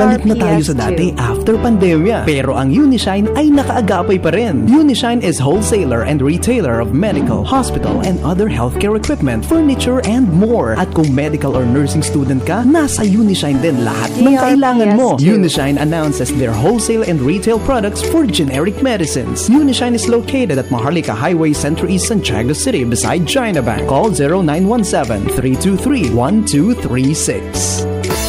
balik na tayo sa dati after pandemya. Pero ang Unishine ay nakaagapay pa rin. Unishine is wholesaler and retailer of medical, hospital, and other healthcare equipment, furniture, and more. At kung medical or nursing student ka, nasa Unishine din lahat ng kailangan mo. Unishine announces their wholesale and retail products for generic medicines. Unishine is located at Maharlika Highway Center East Santiago City beside China Bank. Call 0917 323 1236.